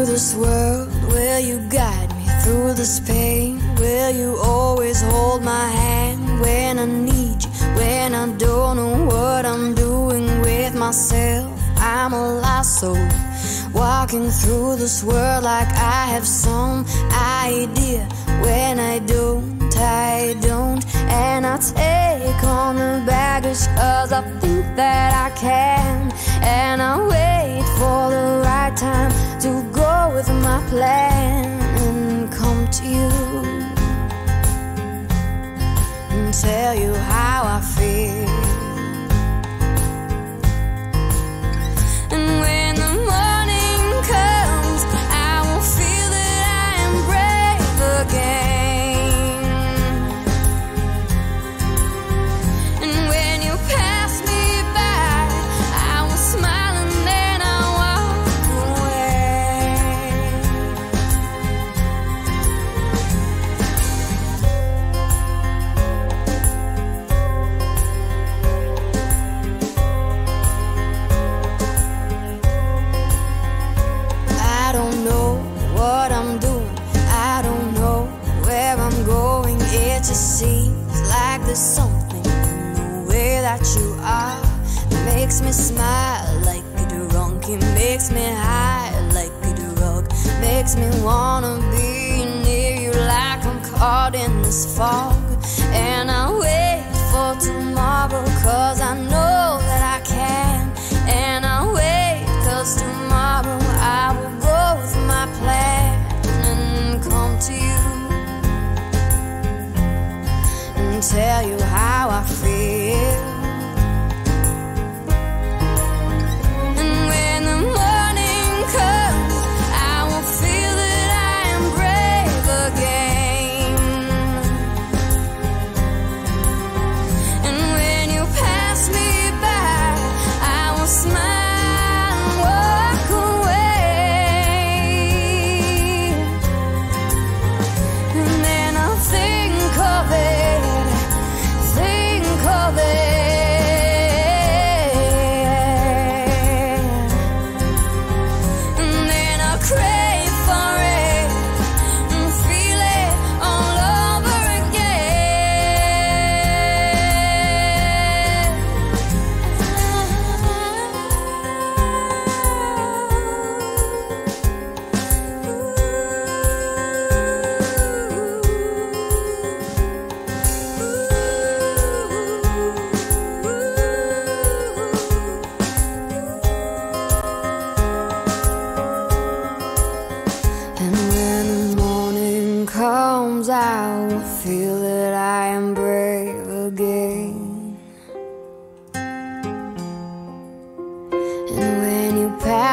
this world? Will you guide me through this pain? Will you always hold my hand when I need you? When I don't know what I'm doing with myself, I'm a lost soul. Walking through this world like I have some idea. When I don't, I don't. And I take on the baggage cause I think that I can. Plan and come to you and tell you how I feel. That you are makes me smile like a drunk. It makes me high like a drug. Makes me wanna be near you like I'm caught in this fog. And I wait for tomorrow cause I know that I can. And I wait cause tomorrow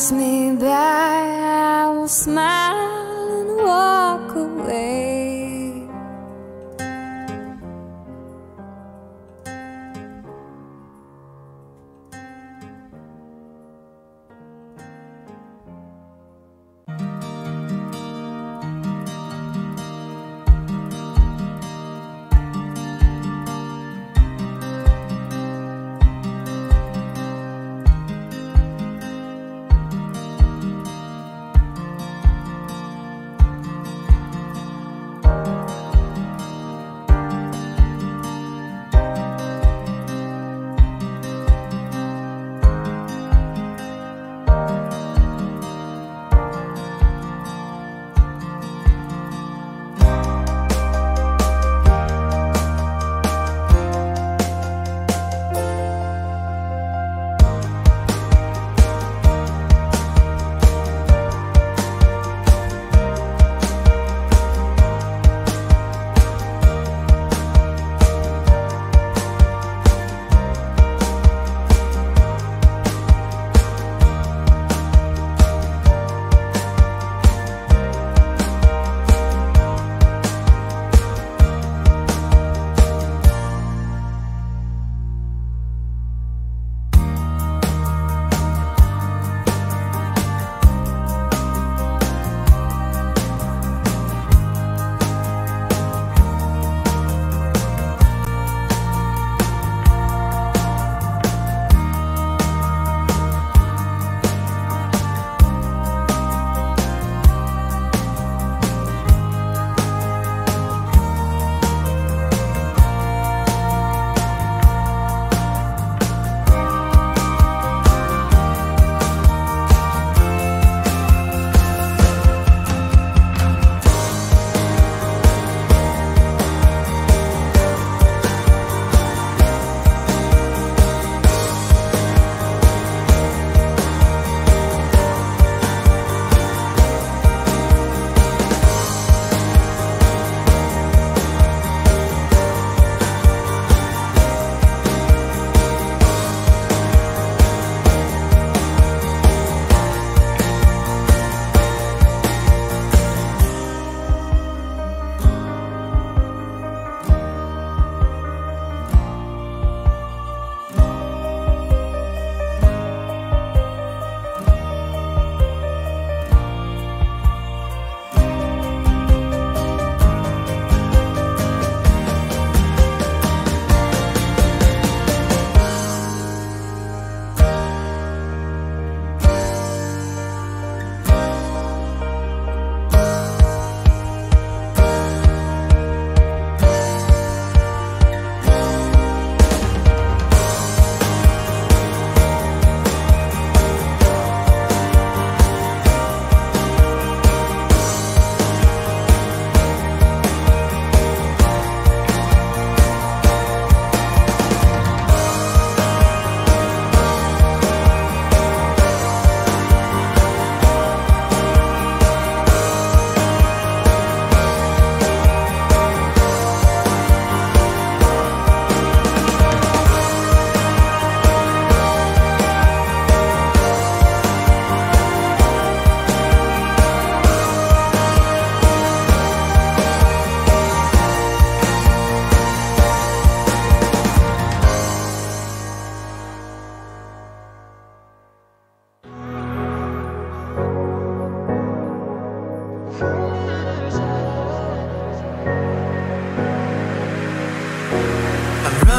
pass me by, I will smile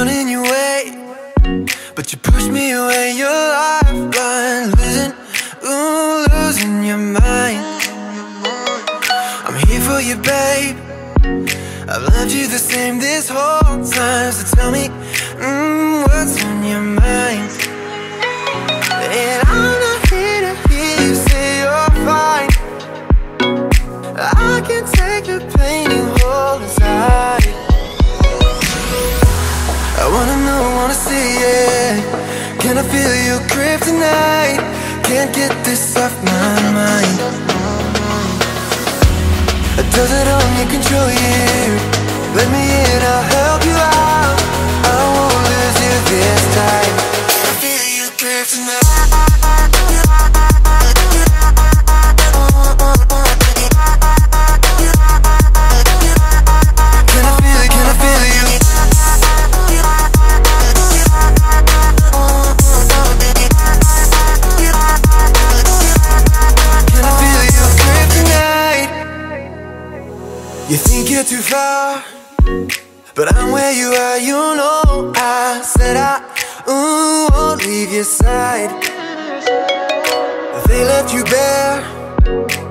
running your way. But you push me away, your lifeline Losing, ooh, losing your mind. I'm here for you, babe. I've loved you the same this whole time. So tell me only control you? Let me in, I'll help you out They left you bare,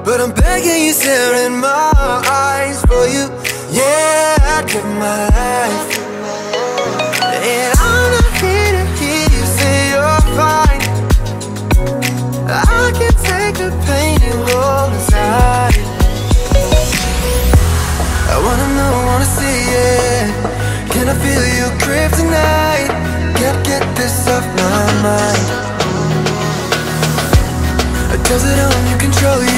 but I'm begging you, stare in my eyes for you. Yeah, I'd give my life. And I'm not Does it control you?